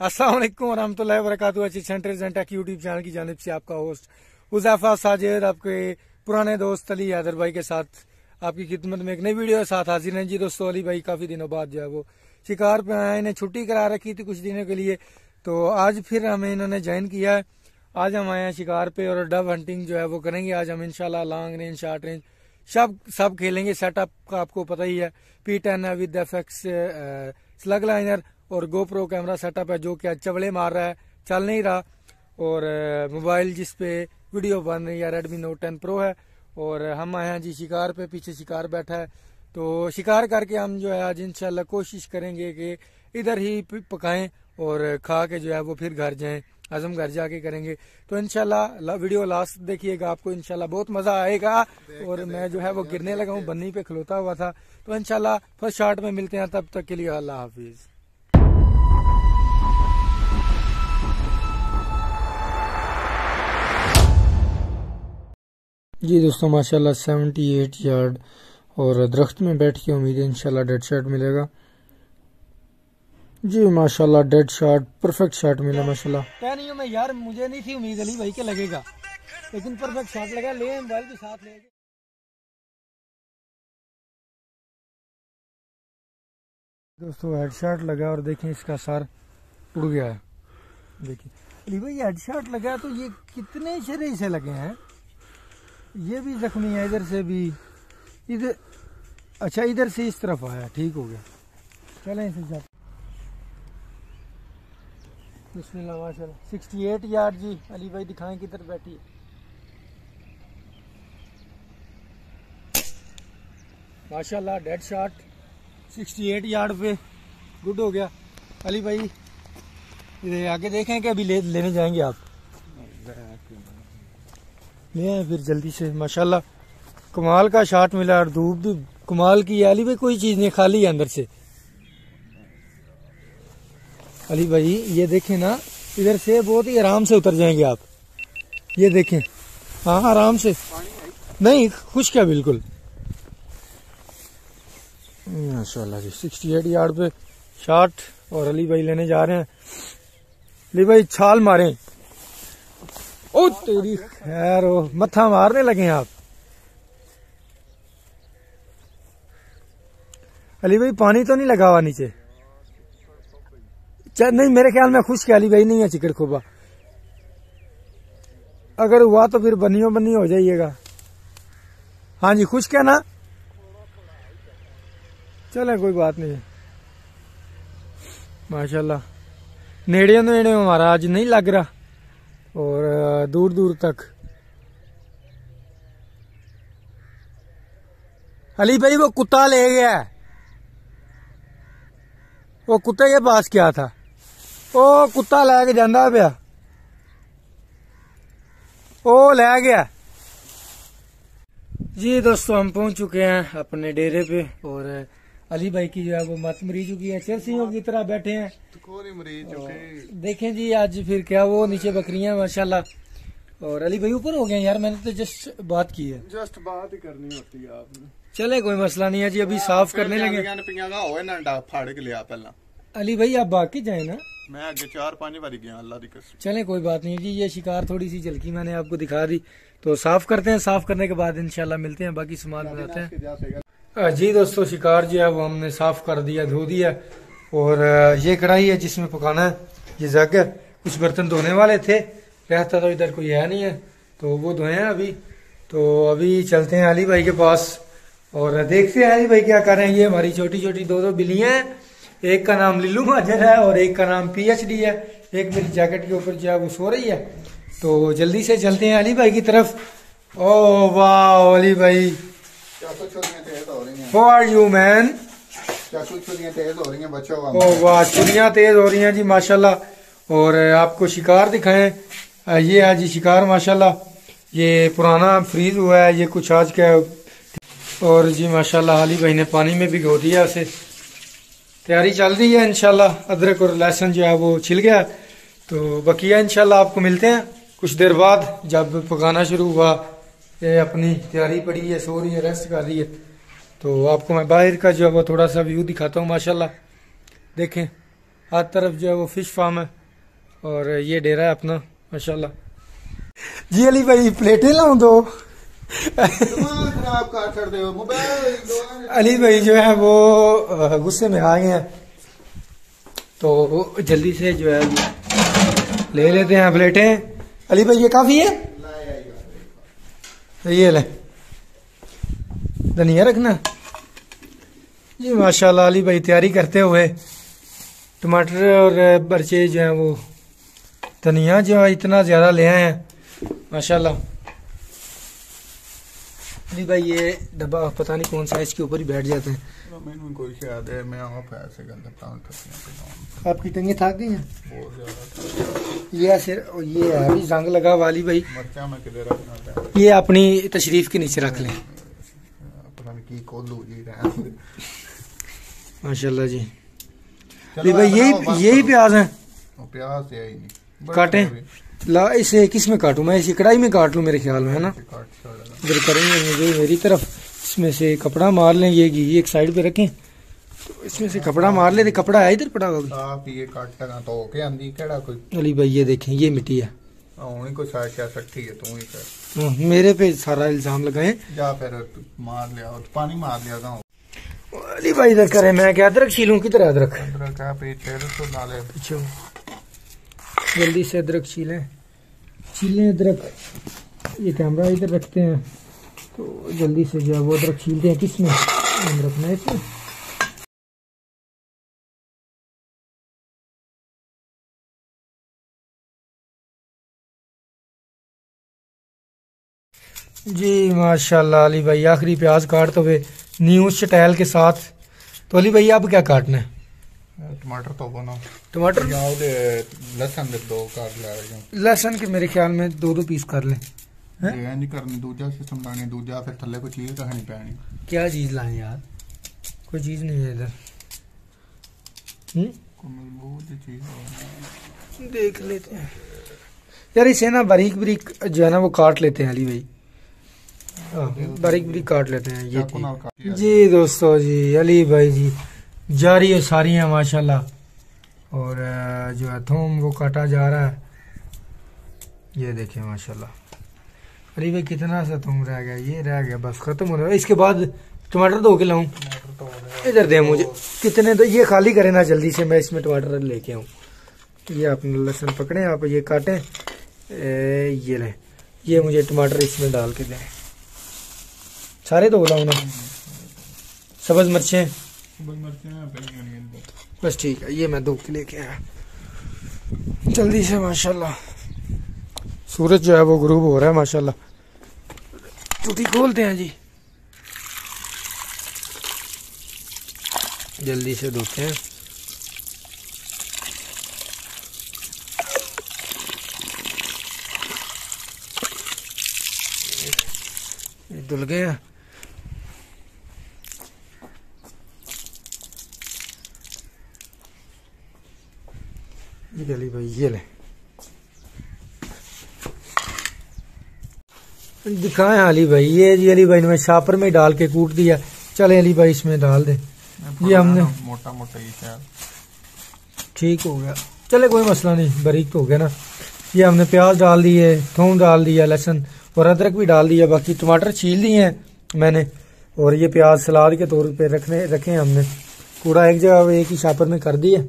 वरहमतुल्लाहि वबरकातुहू। अच्छी centre जेंटेक YouTube channel की जानब से आपका होस्ट उजाफा साजिद, आपके पुराने दोस्त अली हैदर भाई के साथ, आपकी खिदमत में एक नई वीडियो के साथ हाजिर हैं। जी दोस्तों, अली भाई काफ़ी दिनों बाद जो है वो शिकार पे आए, इन्हें छुट्टी करा रखी थी कुछ दिनों के लिए। तो आज फिर हमें इन्होंने ज्वाइन किया है। आज हम आए हैं शिकार पे और डब हंटिंग जो है वो करेंगे। आज हम इनशाला लॉन्ग रेंज, शार्ट रेंज, सब सब खेलेंगे। सेटअप का आपको पता ही है। P ten with F X slug liner. और गोप्रो कैमरा सेटअप है जो कि चवड़े मार रहा है। चल नहीं रहा। और मोबाइल जिस पे वीडियो बन रही है रेडमी नोट टेन प्रो है। और हम आए हैं जी शिकार पे पीछे शिकार बैठा है। तो शिकार करके हम जो है आज इंशाल्लाह कोशिश करेंगे कि इधर ही पकाएँ और खा के जो है वो फिर घर जाएँ। आज़म घर जाके करेंगे। तो इनशाला वीडियो लास्ट देखिएगा आपको इनशाला बहुत मज़ा आएगा। और मैं जो है वो गिरने लगा हूँ बन्नी पे खलोता हुआ था। तो इनशाला फ़र्स्ट शॉट में मिलते हैं तब तक के लिए अल्लाह हाफिज। जी दोस्तों माशाल्लाह 78 यार्ड और दरख्त में बैठ के उम्मीद है इंशाल्लाह डेड शॉट मिलेगा। जी माशाल्लाह डेड शॉट परफेक्ट शॉट मिला माशाल्लाह। कह नहीं मैं यार मुझे नहीं थी उम्मीद अली भाई के लगेगा। लेकिन परफेक्ट शॉट लगा ले मोबाइल के साथ ले। दोस्तों हेडशॉट लगा और देखें इसका सर उड़ गया है। देखिए। अली भाई हेडशॉट लगा तो ये कितने शरीर से लगे हैं? ये भी जख्मी है इधर से भी। इधर अच्छा इधर से इस तरफ़ आया ठीक हो गया। चलें इसे जा माशा सिक्सटी एट यार्ड जी अली भाई दिखाएँ किधर बैठी है। माशाल्लाह डेड शॉट 68 यार्ड पे गुड हो गया। अली भाई आगे देखें कि अभी ले, लेने जाएँगे आप? आए फिर जल्दी से, माशाल्लाह। कमाल का शॉट मिला और धूप भी, कमाल की अली भाई, कोई चीज़ नहीं, खाली है अंदर से। अली भाई, ये देखें ना, इधर से बहुत ही आराम से उतर जाएँगे आप। ये देखें। हाँ आराम से। नहीं, खुश क्या, बिल्कुल। माशाल्लाह जी सिक्सटी एट यार्ड पे शॉट और अली भाई लेने जा रहे हैं। अली भाई, छाल मारें। ओ, तेरी खैर, ओ, मत्था मारने लगे आप। अली भाई, पानी तो नहीं लगा हुआ नीचे? नहीं, मेरे ख्याल में खुश अली भाई नहीं है चिकट खोबा। अगर हुआ तो फिर बनियो बनी हो जाइएगा। हाँ जी, खुश क्या ना? चले, कोई बात नहीं। माशाल्लाह। नेड़े नेड़े हमारा आज नहीं लग रहा। और दूर दूर तक। अली भाई वो कुत्ता ले गया। वो कुत्ते के पास क्या था? ओ कुत्ता लेके जाता पाया। ओ ले गया। जी दोस्तों हम पहुँच चुके हैं अपने डेरे पे और अली भाई की जो है वो मत मरी चुकी है। चरसियों की तरह बैठे हैं। देखें जी आज फिर क्या वो नीचे बकरियाँ माशाल्लाह। और अली भाई ऊपर हो गए यार मैंने तो जस्ट बात की है। जस्ट बात ही करनी होती है आपने। चले कोई मसला नहीं है जी अभी साफ़ करने लगे। अली भाई आप बाकी जाए ना। मैं आगे चार पाँच बारी गया अल्लाह की कसम। चले कोई बात नहीं जी ये शिकार थोड़ी सी झलकी मैंने आपको दिखा दी। तो साफ़ करते हैं साफ़ करने के बाद इंशाल्लाह मिलते हैं बाकी सामान बनाते हैं। जी दोस्तों शिकार जो है वो हमने साफ़ कर दिया धो दिया। और ये कढ़ाई है जिसमें पकाना है। ये जग है कुछ बर्तन धोने वाले थे। रहता तो इधर कोई है नहीं है। तो वो धोए हैं अभी। तो अभी चलते हैं अली भाई के पास और देखते हैं अली भाई क्या कर रहे हैं। ये हमारी छोटी छोटी दो दो बिल्लियाँ हैं। एक का नाम लिल्लू माजर है और एक का नाम पीएचडी है। एक मेरी जैकेट के ऊपर जो है वो सो रही है। तो जल्दी से चलते हैं अली भाई की तरफ़। ओ वाह अली भाई। How are you man? ओ वाह चुनिया तेज हो रही हैं जी माशाल्लाह। और आपको शिकार दिखाएँ। ये है जी शिकार, माशाल्लाह। ये पुराना फ्रीज हुआ है, ये कुछ आज का और जी माशाल्लाह अली भाई ने पानी में भिगो दिया उसे। तैयारी चल रही है इनशाला अदरक और लहसुन जो है वो छिल गया तो बकिया इनशाला आपको मिलते हैं। कुछ देर बाद जब पकाना शुरू हुआ, ये अपनी तैयारी पड़ी है, सो रही है रेस्ट कर रही है। तो आपको मैं बाहर का जो है वो थोड़ा सा व्यू दिखाता हूँ, माशाल्लाह। देखें, हर तरफ़ जो है वो फ़िश फार्म है। और ये डेरा है अपना। माशाल्लाह। जी अली भाई प्लेटें लाऊं दो? दिमाग खराब कर छड़ दे मोबाइल अली भाई जो है वो गुस्से में आ गए हैं। तो जल्दी से जो है ले लेते हैं प्लेटें। अली भाई ये काफ़ी है? ये ले। धनिया रखना। जी माशाल्लाह अली भाई तैयारी करते हुए। टमाटर और बर्चे जो हैं वो धनिया जो है इतना ज़्यादा ले आए हैं। माशाल्लाह। अली भाई ये डब्बा पता नहीं कौन सा है इसके ऊपर ही बैठ जाते हैं। मैंने कोई याद है मैं आप ऐसे करते आपकी टंगे थक गई हैं? बहुत ज़्यादा। ये ऐसे ये है अभी जंग लगा वाली भाई। ये अपनी तशरीफ़ के नीचे रख लें। जी माशाल्लाह जी। भाई यही यही प्याज हैं। प्याज है ही नहीं। काटें? ला इसे किसमें काटूं? मैं इसी कढ़ाई में काट लूँ मेरे ख्याल में है ना? इधर करेंगे मुझे मेरी तरफ़ इसमें से कपड़ा मार लें ये घी एक साइड पे रखें। तो इसमें से कपड़ा मार लेते कपड़ा है इधर पड़ा होगा आप ये काट लगा तो के आंदी केड़ा कोई? अली भाई ये देखें ये मिट्टी है। हुन कोई साठ या सट्ठी है तू ही कर। हाँ, मेरे पे सारा इल्ज़ाम लगाए। जा फिर मार लिया और पानी मार लिया था। अली भाई इधर करे मैं क्या अदरक छीलूं? किधर है अदरक? अंदर का पे तेरे तो डाले पीछे हो। जल्दी से अदरक छीलें। छीलें अदरक। ये कैमरा इधर रखते हैं। तो जल्दी से जो है वो अदरक छीलते हैं किसमें रखना है इसमें जी, माशाल्लाह, अली भाई, आखिरी प्याज काटते हुए न्यूज़ स्टाइल के साथ। तो अली भाई, अब क्या काटना है? टमाटर तो बना। टमाटर? लहसन दो कर ले लहसन के मेरे ख्याल में दो दो पीस कर लें। नहीं करनी दूजा सिस्टम लानी दूजा फिर थल्ले कोई चीज़ रखनी पैनी। क्या चीज़ लाएँ यार? कोई चीज़ नहीं है इधर। हम्म? देख लेते हैं। यार इसे ना बारीक बारीक जो है ना वो काट लेते हैं अली भाई। हाँ, बारीक बारीक काट लेते हैं ये जी दोस्तों जी अली भाई जी। जारी है सारी हैं माशाल्लाह। और जो है थूम वो काटा जा रहा है। ये देखिए माशाल्लाह। अरे भाई कितना सा थूम रह गया ये रह गया बस ख़त्म हो रहा है। इसके बाद टमाटर धो के लाऊं? इधर दे मुझे। कितने तो ये खाली करें ना जल्दी से मैं इसमें टमाटर लेके आऊँ। ये अपने लहसुन पकड़ें आप ये काटें। ए, ये लें। ये मुझे टमाटर इसमें डाल के दें। सारे तो लाऊ ना? सब्ज़ मिर्चें? बस ठीक है, ये मैं धूप के लेके आया जल्दी से, माशाल्लाह। सूरज जो है वो ग्रूब हो रहा है, माशाल्लाह। टूटी खोलते हैं जी। जल्दी से धोते हैं। गए हैं। ये भाई ये ले। दिखाए अली भाई ये जी अली भाई ने शापर में डाल के कूट दिया। चले अली भाई इसमें डाल दे। ये हमने मोटा मोटा ही ठीक हो गया। चले कोई मसला नहीं बारीक तो हो गया ना। ये हमने प्याज डाल दिए थूम डाल दिया लहसुन और अदरक भी डाल दिया बाकी टमाटर छील दिए हैं मैंने। और ये प्याज सलाद के तौर पे रखने रखे हैं हमने। कूड़ा एक जगह एक ही छापर में कर दिया।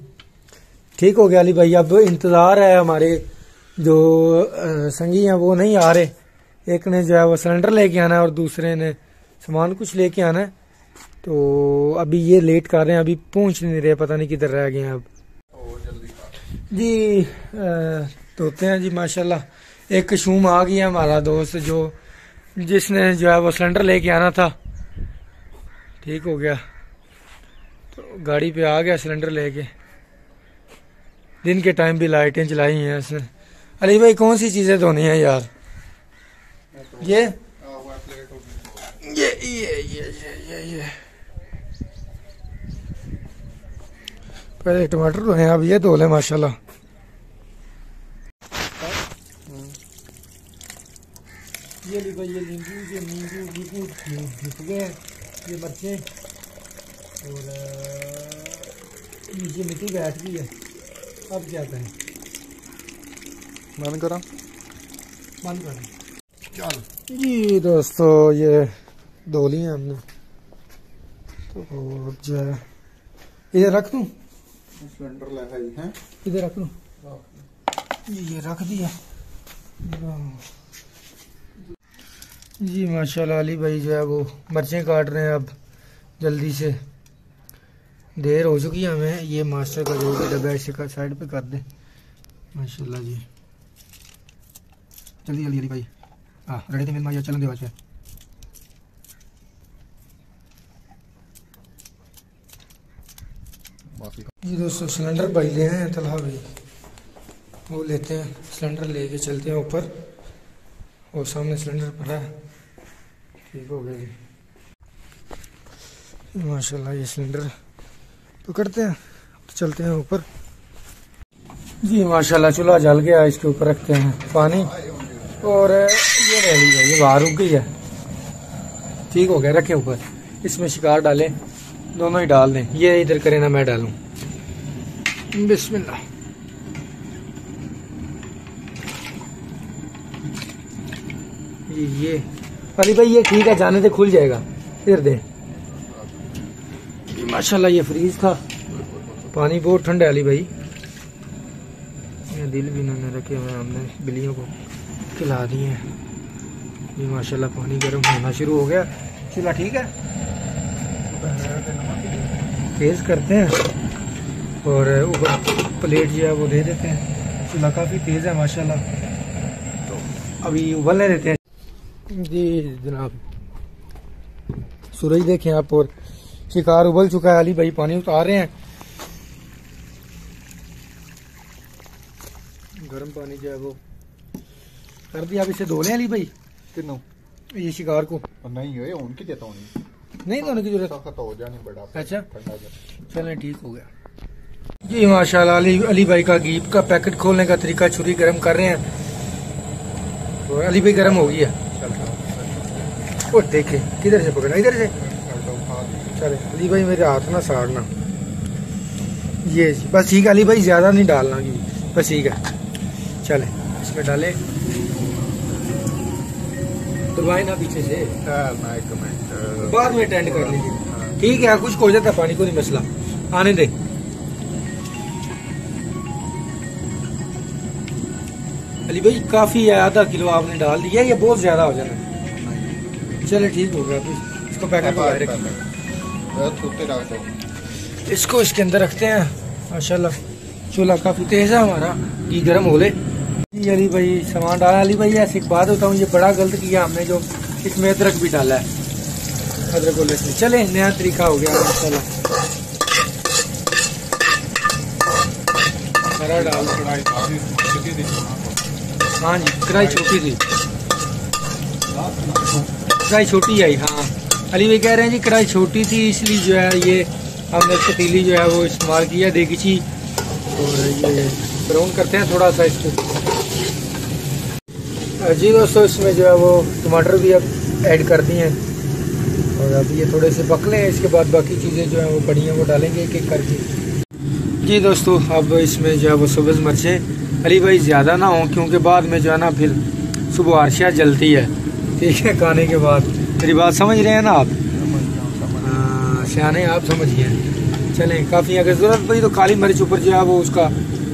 ठीक हो गया अली भाई, अब इंतज़ार है हमारे। जो संगी हैं, वो नहीं आ रहे। एक ने जो है वो सिलेंडर लेके आना है और दूसरे ने सामान कुछ लेके आना है। तो अभी ये लेट कर रहे हैं, अभी पहुँच नहीं रहे, पता नहीं किधर रह गए हैं अब। जी धोते हैं जी, माशाल्लाह। एक कशूम आ गया हमारा दोस्त जो, जिसने जो है वो सिलेंडर लेके आना था। ठीक हो गया। तो गाड़ी पे आ गया सिलेंडर लेके। दिन के टाइम भी लाइटें जलाई हैं ऐसे। अली भाई, कौन सी चीज़ें धोनी है यार? ये? ये ये ये ये ये ये। पहले टमाटर धोने अब ये धो ले, माशाल्लाह। ये ली भाई, ये नींबू ये नींबू नींबू घिस गए ये मिर्चें। और नीचे मिट्टी बैठ गई है। अब क्या करें? बंद करा बंद करें। चल। जी दोस्तों ये धो लिए हमने। तो अब जो है इधर रख दूँ? सिलेंडर ले है इधर रख दूँ? जी ये रख दिया। जी माशाल्लाह अली भाई जो है वो मिर्चें काट रहे हैं अब जल्दी से। देर हो चुकी है हमें। ये मास्टर का जो डब्बा इसे का साइड पे कर दे। माशाल्लाह जी। जल्दी जल्दी अली भाई। हाँ रेडी थे मेरे माँ चलन देवा जी दोस्तों सिलेंडर भाई ले हैं तला भाई। वो लेते हैं सिलेंडर लेके चलते हैं ऊपर। और सामने सिलेंडर पड़ा है। ठीक हो गया जी। माशाल्लाह, ये सिलेंडर पकड़ते हैं। तो चलते हैं ऊपर। जी, माशाल्लाह, चूल्हा जल गया इसके ऊपर रखते हैं पानी। और ये रह ली है, ये बाहर रुक गई है। ठीक हो गया, रखें ऊपर। इसमें शिकार डालें, दोनों ही डाल दें। ये इधर करें ना, मैं डालूं। बिस्मिल्लाह। ये ये। अली भाई, ये ठीक है, जाने से खुल जाएगा। फिर दे। माशाल्लाह, ये फ्रीज था। पानी बहुत ठंडा है अली भाई। ये दिल भी इन्होंने रखे हुए हमने बिल्लियों को खिला दिए हैं। ये माशाल्लाह पानी गर्म होना शुरू हो गया। चूल्हा ठीक है? तेज करते हैं और ऊपर प्लेट जो है वो दे देते हैं। चूल्हा काफ़ी तेज़ है, माशाल्लाह। तो अभी उबलने देते हैं। जी जनाब, सूरज देखें आप और शिकार उबल चुका है अली भाई पानी उतार रहे हैं। गर्म पानी जो है वो। कर दिया अब इसे धो लें अली भाई। किन्नू? ये शिकार को। नहीं है उनकी देता हूँ नहीं नहीं धोने की ज़रूरत हो जानी बड़ा अच्छा। चलें ठीक हो गया। जी माशाल्लाह अली अली भाई का गीप का पैकेट खोलने का तरीका छुरी गर्म कर रहे हैं। और अली भाई गर्म हो गई है। और देखे किधर से पकड़ा? इधर से। चले अली भाई मेरे हाथ ना साड़ना ये जी बस ठीक है अली भाई ज़्यादा नहीं डालना जी बस ठीक है चले इसमें डाले दबाए ना पीछे से बाद में अटेंड कर लीजिए ठीक है कुछ हो जाता है पानी को नहीं मसला आने दे अली भाई काफ़ी है आधा किलो आपने डाल दिया ये बहुत ज़्यादा हो जाना है चले ठीक हो गया इसको पैकेट इसको इसके अंदर रखते हैं माशाल्लाह। चूल्हा काफ़ी तेज है हमारा घी गर्म हो ले। जी अली भाई सामान डाला। अली भाई ऐसी एक बात होता हूँ ये बड़ा गलत किया हमने जो इसमें अदरक भी डाला है। अदरक को लहसुन। चले नया तरीका हो गया माशाल्लाह। हाँ जी कढ़ाई छोटी थी। कढ़ाई छोटी आई हाँ। अली भाई कह रहे हैं जी, कढ़ाई छोटी थी, इसलिए जो है ये हमने पतीली जो है वो इस्तेमाल किया देगी और ये ब्राउन करते हैं थोड़ा सा इसको। जी दोस्तों, इसमें जो है वो टमाटर भी अब ऐड कर दिए हैं। और अब ये थोड़े से पक लें, इसके बाद बाकी चीज़ें जो हैं वो बड़ी हैं, वो डालेंगे एक एक करके। जी दोस्तों, अब इसमें जो है वो सब्ज़ मिर्चें। अली भाई ज़्यादा ना हो, क्योंकि बाद में जो है ना फिर सुबह आरशिया जलती है। ठीक है, खाने के बाद। मेरी बात समझ रहे हैं ना आप? हाँ, सियाने आप समझिए। चलें काफ़ी अगर ज़रूरत पड़ी तो काली मिर्च ऊपर जो है वो उसका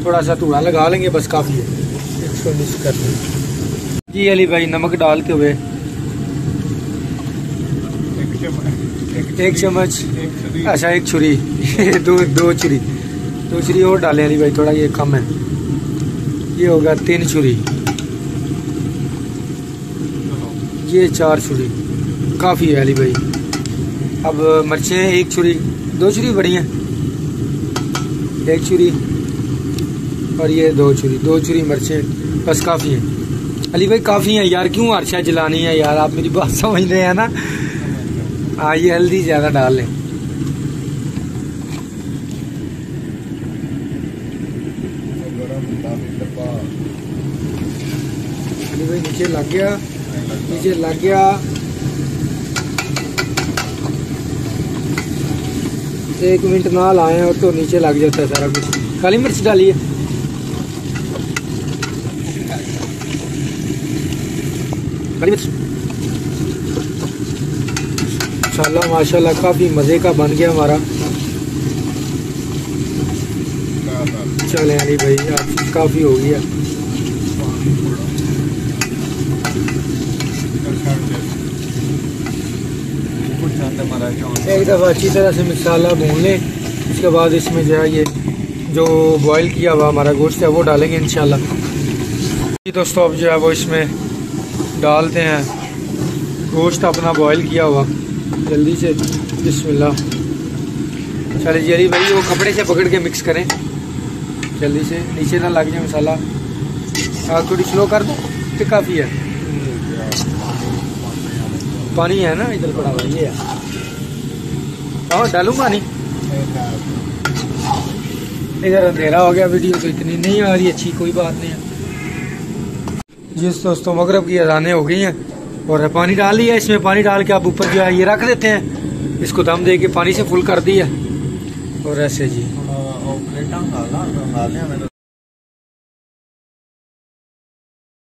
थोड़ा सा थोड़ा लगा लेंगे बस काफ़ी है। इसको मिक्स कर दें। जी अली भाई नमक डालते हुए। एक चम्मच। अच्छा एक छुरी। दो दो छुरी। दो छुरी और डालें अली भाई थोड़ा ये कम है। ये होगा तीन छुरी। ये चार छुरी। काफ़ी है अली भाई। अब मिर्चें, एक छुरी, दो छुरी बड़ी हैं। एक छुरी और ये दो छुरी दो छुरी मिर्चें, बस काफ़ी हैं। अली भाई काफ़ी हैं। यार, क्यों अर्शा जलानी है यार? आप मेरी बात समझ रहे हैं ना? हाँ ये हल्दी ज़्यादा डाल लें। नीचे लग गया, नीचे लग गया। एक मिनट ना लाए और तो नीचे लग जाता है सारा कुछ। काली मिर्च डालिए। काली मिर्च। इंशाल्लाह माशाल्लाह, काफ़ी मज़े का बन गया हमारा। चले अली भाई काफ़ी हो गया। एक दफ़ा अच्छी तरह से मसाला भून लें उसके बाद इसमें जो है ये जो बॉईल किया हुआ हमारा गोश्त है, वो डालेंगे इन जी दोस्तों, अब जो है वो इसमें डालते हैं। गोश्त अपना बॉईल किया हुआ। जल्दी से, बिस्मिल्लाह। चले जी अली भाई, वो कपड़े से पकड़ के मिक्स करें। जल्दी से, नीचे ना लग जाए मसाला। आग थोड़ी स्लो कर दो तो काफ़ी है। पानी है ना, इधर पड़ा हुआ, ये है। हाँ डालू पानी इधर अंधेरा हो गया वीडियो तो इतनी नहीं आ रही, अच्छी कोई बात नहीं है। जिस दोस्तों, मगरब की अजानें हो गई हैं और पानी डाल लिया, इसमें पानी डाल के आप ऊपर जो है ये रख देते हैं। इसको दम दे के पानी से फुल कर दिया। और ऐसे जी।